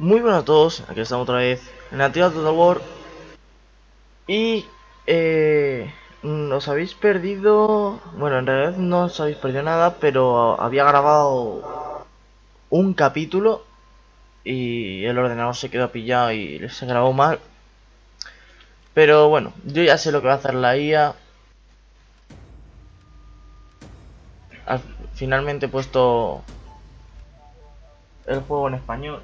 Muy buenas a todos, aquí estamos otra vez en la tierra Total War. Y eh, os habéis perdido, bueno en realidad no os habéis perdido nada Pero había grabado un capítulo Y el ordenador se quedó pillado y se grabó mal. Pero bueno, yo ya sé lo que va a hacer la IA Finalmente he puesto el juego en español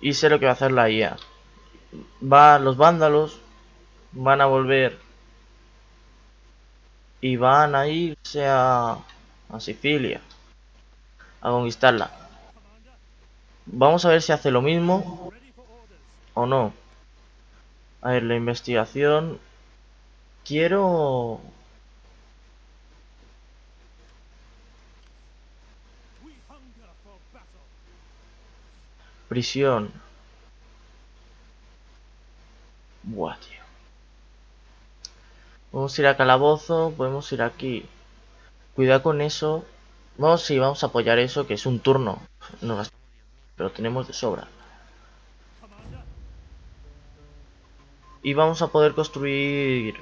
y sé lo que va a hacer la IA. Va, los vándalos van a volver y van a irse a, a Sicilia a conquistarla. Vamos a ver si hace lo mismo o no. A ver, la investigación. Quiero... Prisión. Buah, tío. Vamos a ir a calabozo, podemos ir aquí. Cuidado con eso. Vamos, sí, vamos a apoyar eso, que es un turno. No pero tenemos de sobra. Y vamos a poder construir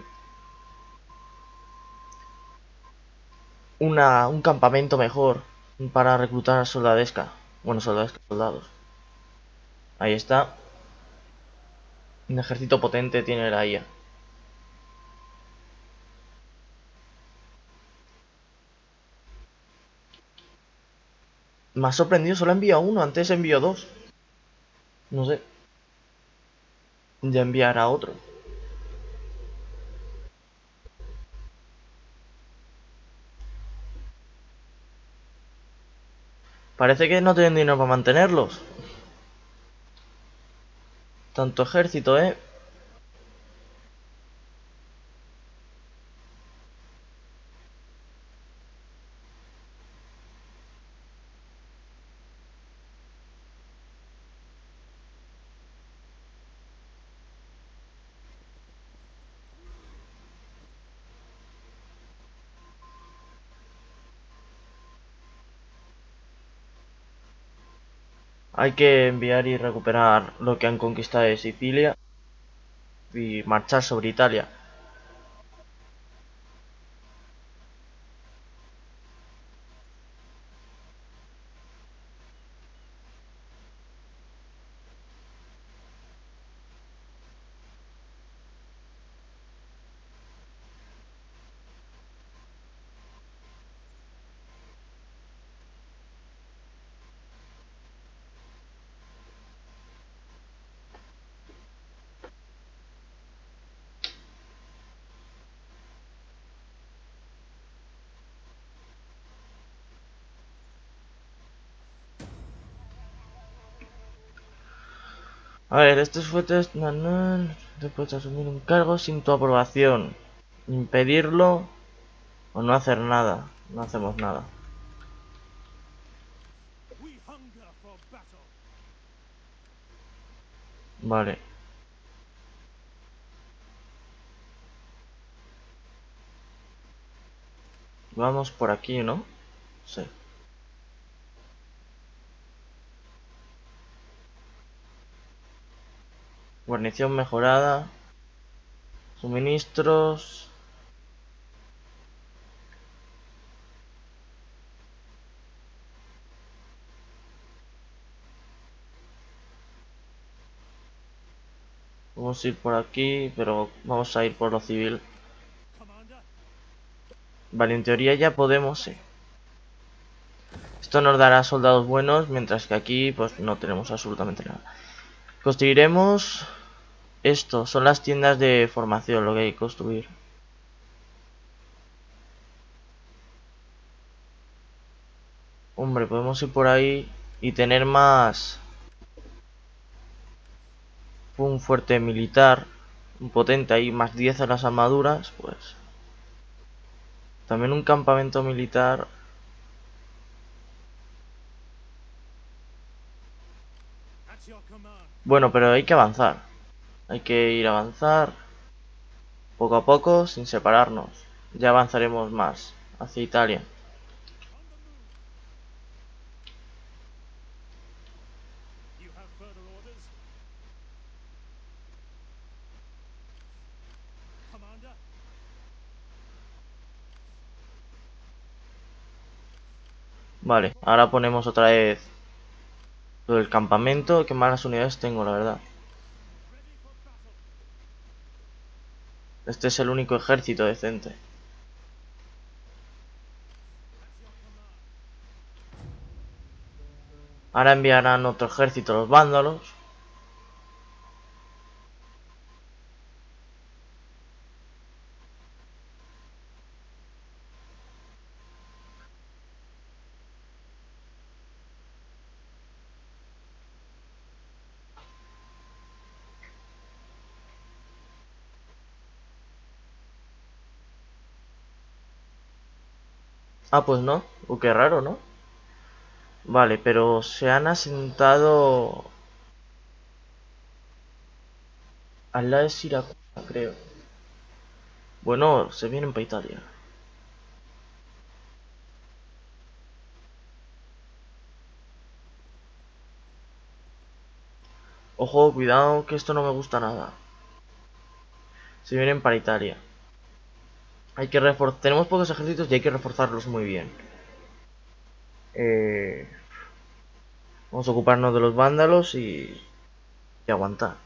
una, un campamento mejor para reclutar a soldadesca. Bueno, soldadesca, soldados. Ahí está. Un ejército potente tiene la IA. Me ha sorprendido, solo enviado uno, antes envió dos. No sé. Ya enviará otro. Parece que no tienen dinero para mantenerlos. Tanto ejército, ¿eh? Hay que enviar y recuperar lo que han conquistado de Sicilia y marchar sobre Italia. A ver, estos fuertes no, no, te puedes asumir un cargo sin tu aprobación. Impedirlo o no hacer nada. No hacemos nada. Vale. Vamos por aquí, ¿no? Sí. Guarnición mejorada, suministros, Vamos a ir por aquí, pero vamos a ir por lo civil. Vale, en teoría ya podemos, Esto nos dará soldados buenos, mientras que aquí pues no tenemos absolutamente nada. Construiremos esto, son las tiendas de formación lo que hay que construir. Hombre, podemos ir por ahí y tener más... Un fuerte militar, un potente ahí, más 10 a las armaduras, pues... También un campamento militar Bueno, pero hay que avanzar. Hay que ir a avanzar poco a poco sin separarnos. ya avanzaremos más hacia Italia. Vale, ahora ponemos otra vez del campamento. Qué malas unidades tengo, la verdad. Ready for battle. Este es el único ejército decente. Ahora enviarán otro ejército los vándalos. Ah, pues no. Uh, qué raro, ¿no? Vale, pero se han asentado al lado de Siracusa, creo. Bueno, se vienen para Italia. Ojo, cuidado, que esto no me gusta nada. Se vienen para Italia. Hay que reforzar. Tenemos pocos ejércitos y hay que reforzarlos muy bien. Eh, Vamos a ocuparnos de los vándalos y, y aguantar.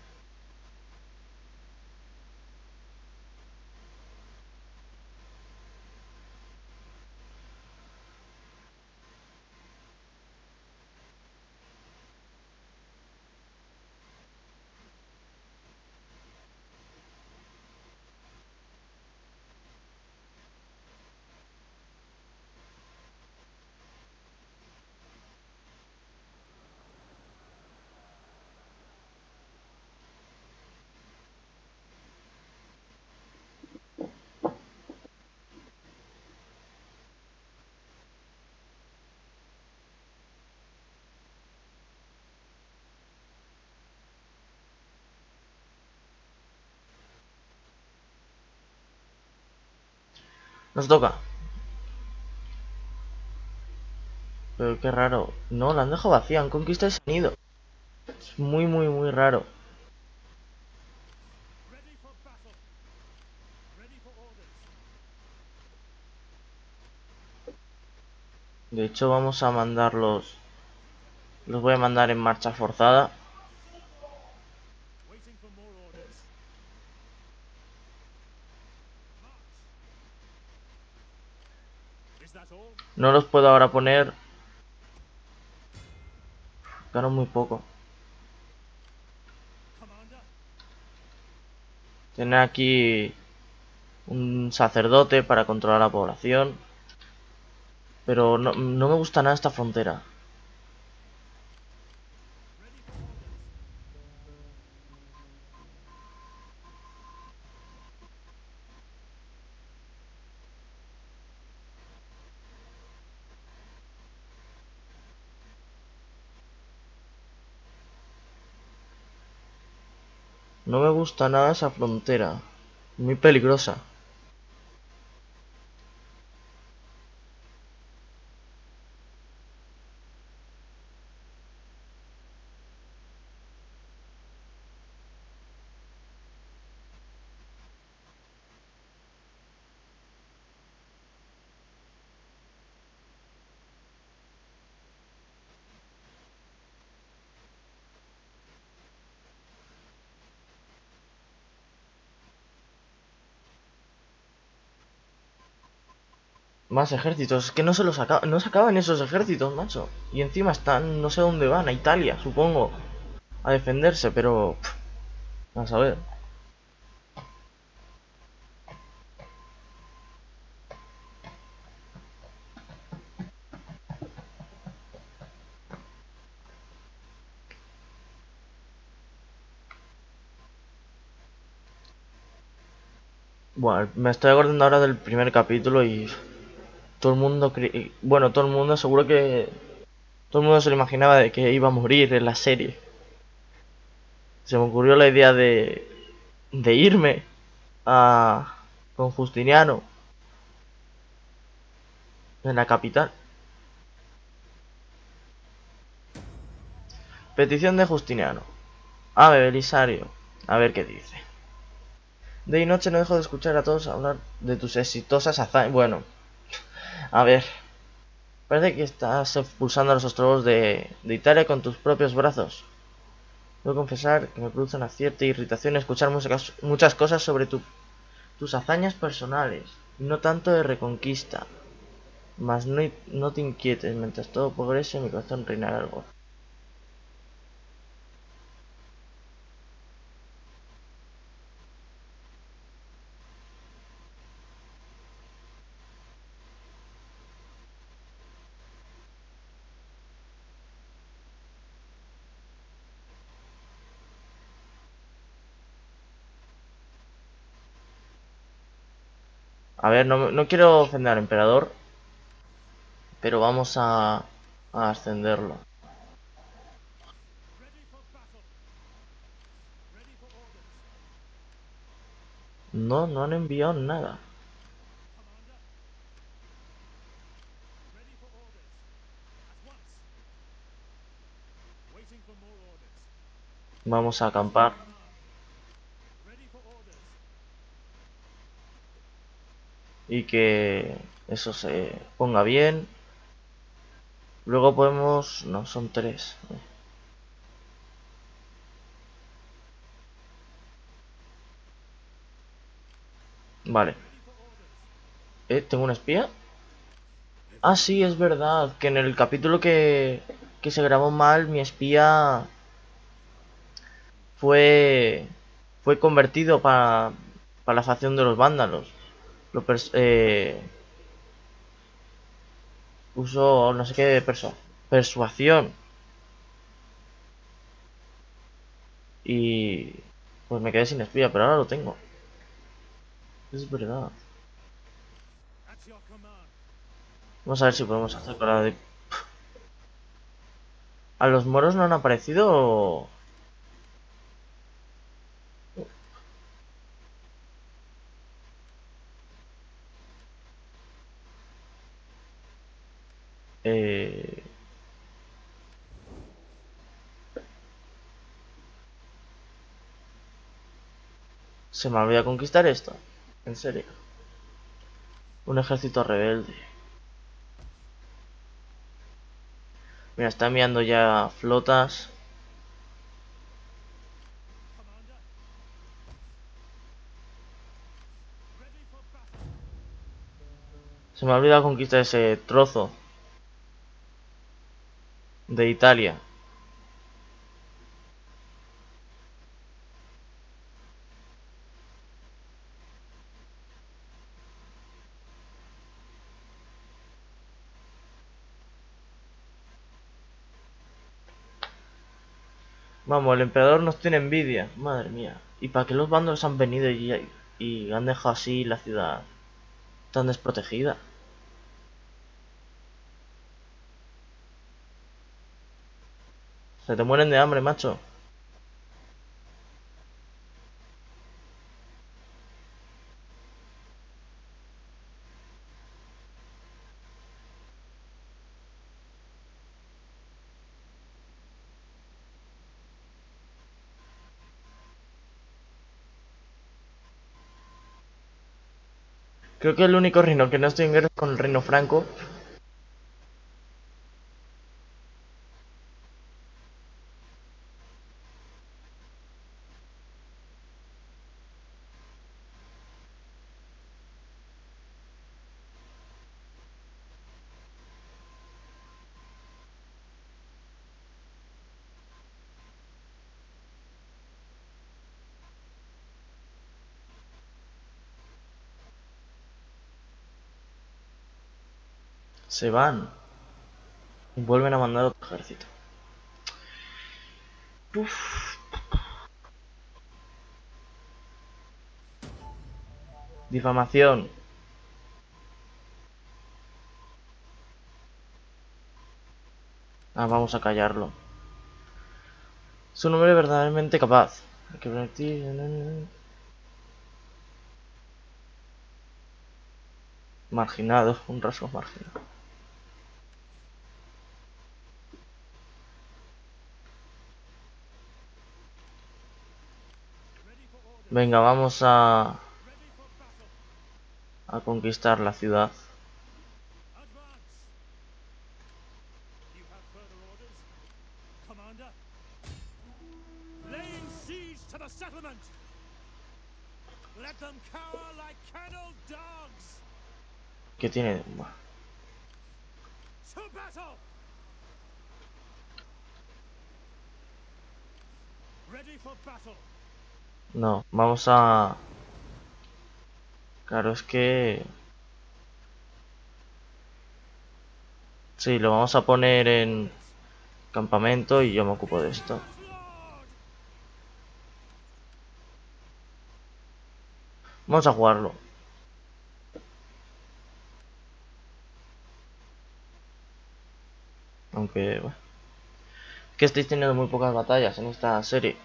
Nos toca. Pero qué raro. No, la han dejado vacía. Han conquistado ese nido. Es muy, muy, muy raro. De hecho, vamos a mandarlos. Los voy a mandar en marcha forzada. No los puedo ahora poner. Gano muy poco. Tener aquí un sacerdote para controlar la población. Pero no, no me gusta nada esta frontera. Ready for orders. No me gusta nada esa frontera. Muy peligrosa. Más ejércitos, es que no se los acaba, no se acaban esos ejércitos, macho. Y encima están, no sé dónde van, a Italia, supongo, a defenderse, pero... Vamos a ver. Bueno, me estoy acordando ahora del primer capítulo y todo el mundo, cre- bueno, todo el mundo seguro que todo el mundo se lo imaginaba de que iba a morir en la serie. Se me ocurrió la idea de de irme a con Justiniano En la capital. Petición de Justiniano. Ave Belisario. A ver qué dice. De y noche no dejo de escuchar a todos hablar de tus exitosas hazañas. Bueno, a ver. Parece que estás expulsando a los ostrogos de, Italia con tus propios brazos. Debo confesar que me produce una cierta irritación escuchar muchas, cosas sobre tu, tus hazañas personales, y no tanto de reconquista. Mas no, no te inquietes, mientras todo progrese mi corazón reinará el A ver, no, no quiero ofender al emperador, pero vamos a, a ascenderlo. No, no han enviado nada. Vamos a acampar. Ready for orders. Y que eso se ponga bien. Luego podemos... No, son tres. Vale. Eh, ¿tengo un espía? Ah, sí, es verdad. Que en el capítulo que, que se grabó mal, mi espía fue fue convertido para para la facción de los vándalos. Lo eh, usó no sé qué persua- persuasión. Y pues me quedé sin espía, pero ahora lo tengo. Es verdad. Vamos a ver si podemos hacer la de... ¿A los moros no han aparecido? Se me olvida conquistar esto. En serio. Un ejército rebelde. Mira, está enviando ya flotas. Se me ha olvidado conquistar ese trozo de Italia. Vamos, el emperador nos tiene envidia, madre mía. ¿Y para qué los bandos han venido y, y han dejado así la ciudad tan desprotegida? Se te mueren de hambre, macho. Creo que el único reino que no estoy en guerra es con el reino franco. Se van. Y vuelven a mandar otro ejército. Difamación. Ah, vamos a callarlo. Es un hombre verdaderamente capaz. Hay que Marginado, un rasgo marginado. Venga, vamos a, a conquistar la ciudad. ¿Qué tiene? Ready for battle. No, vamos a... Claro, es que... Sí, lo vamos a poner en campamento y yo me ocupo de esto. Vamos a jugarlo. Aunque... bueno. Es que estáis teniendo muy pocas batallas en esta serie.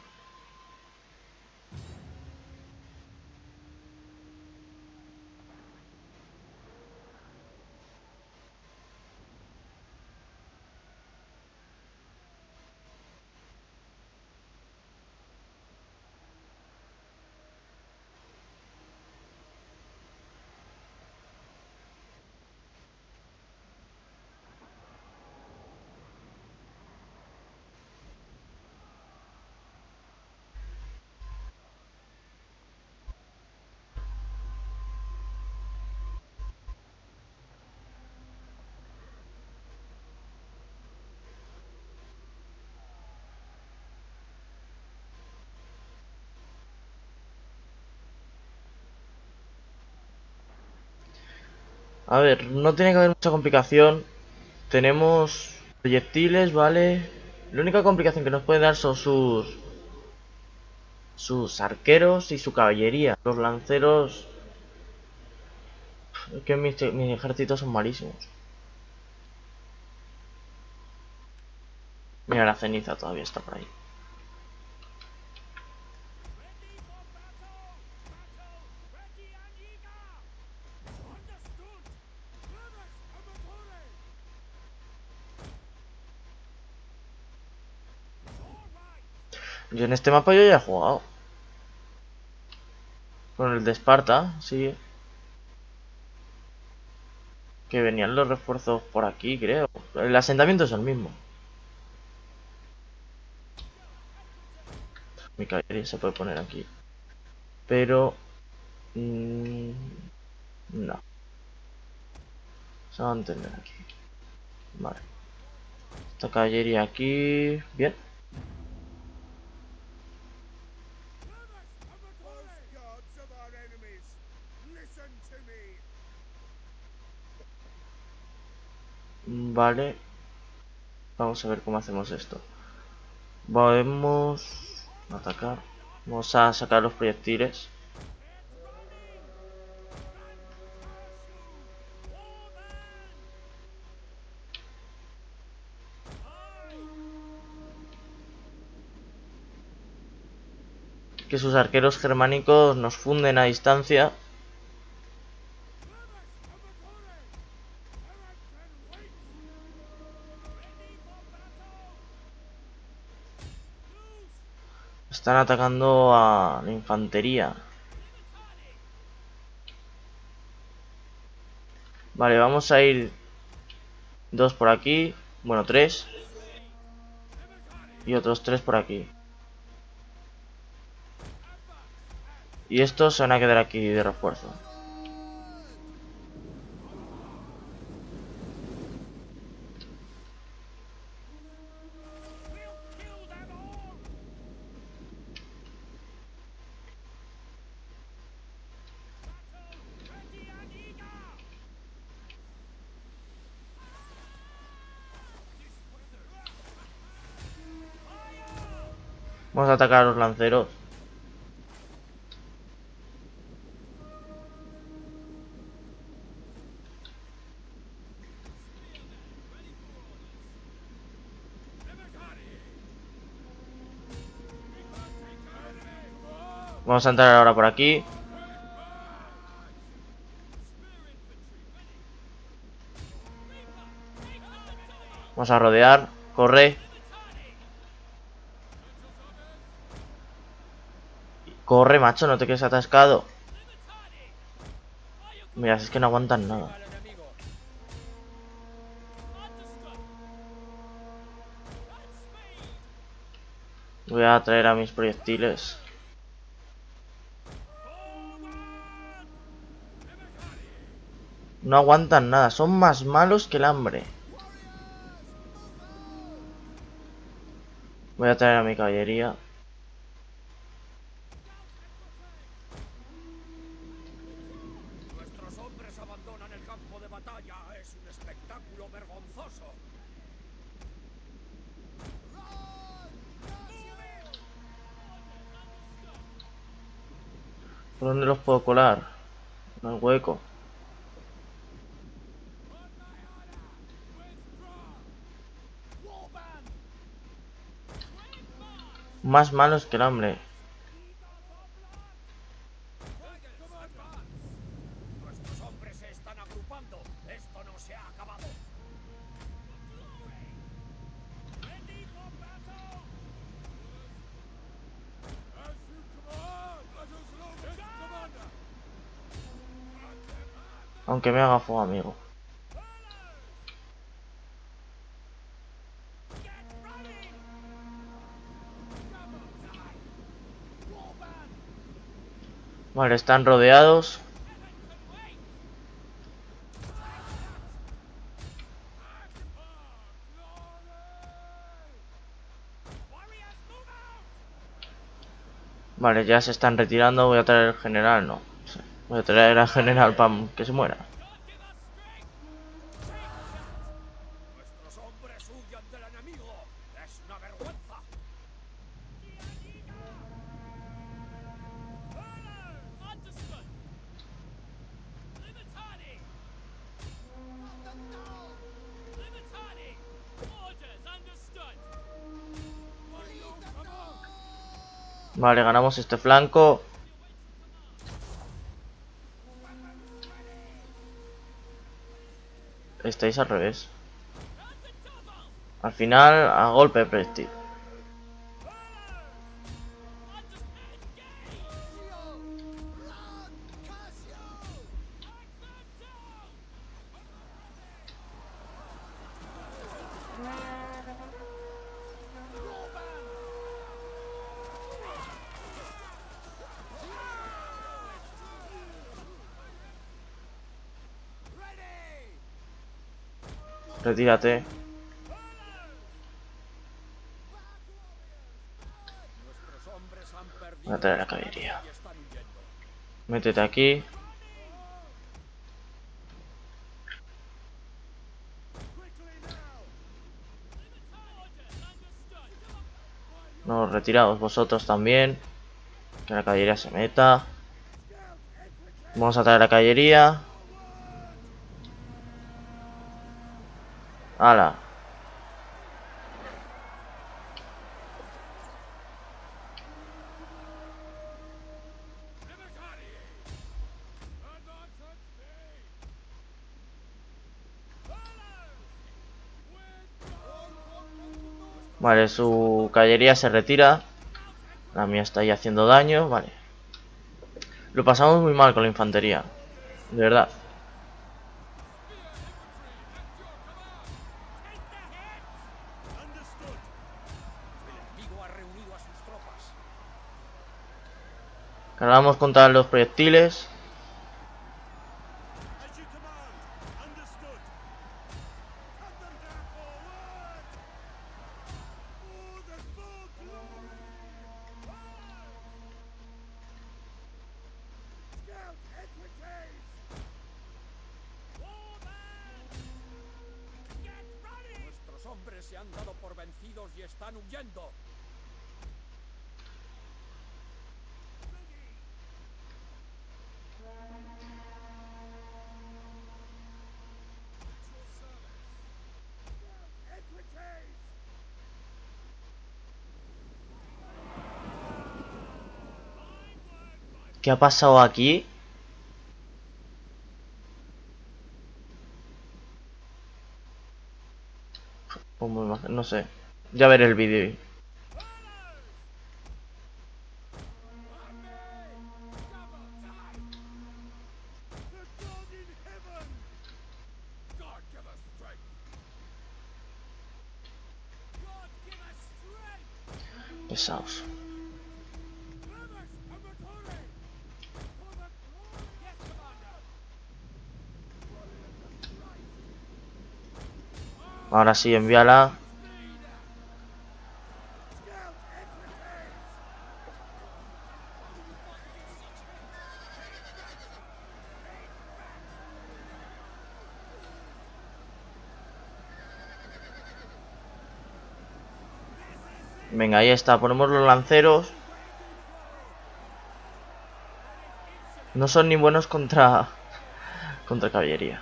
A ver, no tiene que haber mucha complicación. Tenemos proyectiles, ¿vale? La única complicación que nos puede dar son sus... Sus arqueros y su caballería. Los lanceros... Es que mis, mis ejércitos son malísimos. Mira, la ceniza todavía está por ahí. Ready for battle. Battle. Ready and eager. Understood. Lumos Amatore. All right. Yo en este mapa yo ya he jugado. Con el de Esparta, sí. Que venían los refuerzos por aquí, creo. El asentamiento es el mismo. Mi caballería se puede poner aquí. Pero... mm, no. Se va a mantener aquí. Vale. Esta caballería aquí... Bien. Vale. Vamos a ver cómo hacemos esto. Podemos atacar. Vamos a sacar los proyectiles. Que sus arqueros germánicos nos funden a distancia. Están atacando a la infantería. Vale, vamos a ir dos por aquí. Bueno, tres. Y otros tres por aquí. Y estos se van a quedar aquí de refuerzo. Vamos a atacar a los lanceros. Vamos a entrar ahora por aquí. Vamos a rodear. Corre. Corre, macho, no te quedes atascado. Mira, es que no aguantan nada. Voy a traer a mis proyectiles. No aguantan nada, son más malos que el hambre. Voy a traer a mi caballería. Puedo colar? No hay hueco. Más malos que el hambre. Aunque me haga fuego, amigo. Vale, están rodeados. Vale, ya se están retirando. Voy a traer al general, no. Voy a traer al general para que se muera. Vale, ganamos este flanco. Estáis al revés. Al final, a golpe de proyectil. Retírate. Perdido Voy a traer la caballería. Métete aquí. No, retiraos vosotros también. Que la caballería se meta. Vamos a traer la caballería. ¡Hala! Vale, su caballería se retira. La mía está ahí haciendo daño, vale. Lo pasamos muy mal con la infantería. De verdad. Glory. Scout equities. Nuestros hombres se han dado por vencidos y están huyendo. ¿Qué ha pasado aquí? Pues no sé. Ya veré el vídeo. Pesados. Ahora sí, envíala. Venga, ahí está. Ponemos los lanceros. No son ni buenos contra contra caballería.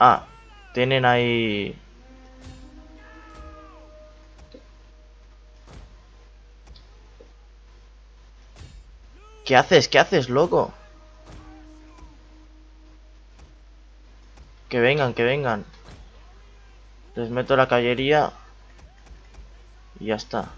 Ah, tienen ahí... ¿Qué haces? ¿Qué haces, loco? Que vengan, que vengan. Les meto la caballería. Y ya está.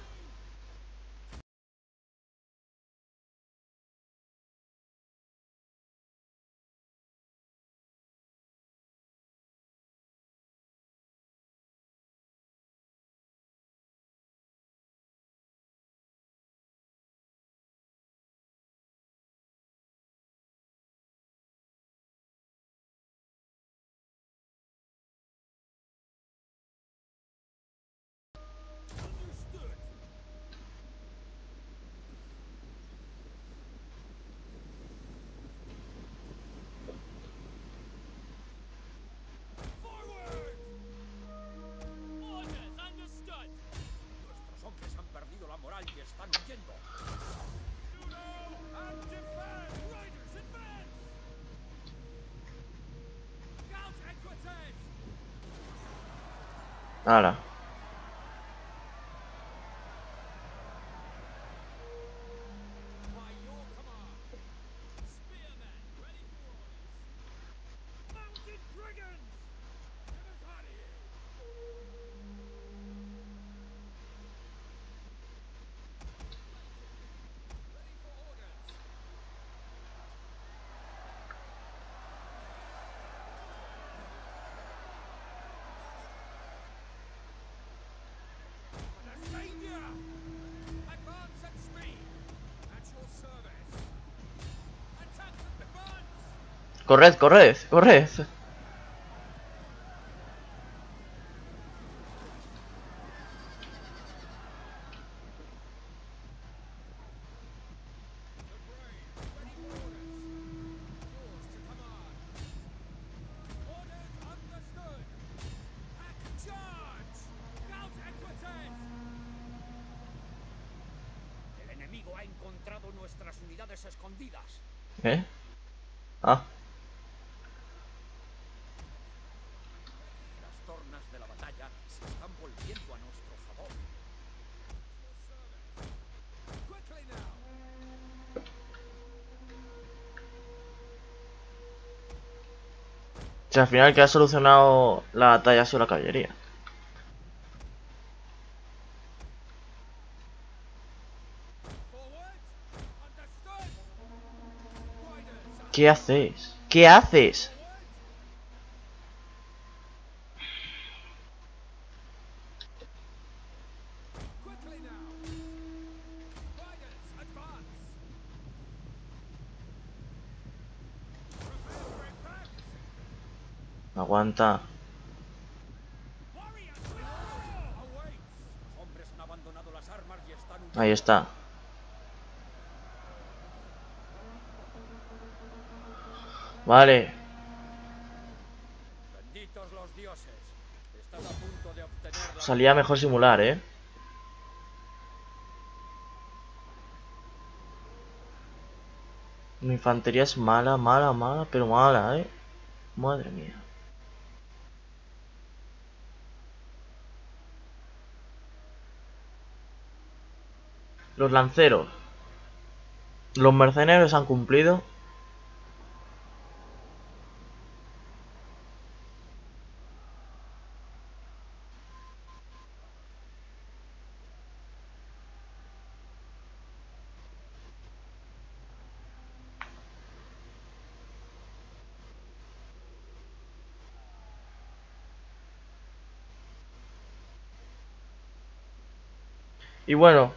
Ahora. Corred, corred, corred. Si al final que ha solucionado la batalla ha sido la caballería. ¿Qué haces? ¿Qué haces? De obtener la Salía mejor simular, ¿eh? Mi infantería es mala, mala, mala, pero mala, ¿eh? Madre mía. Los lanceros. Los mercenarios han cumplido. Y bueno,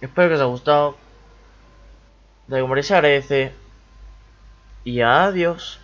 espero que os haya gustado. De como se agradece. Y adiós.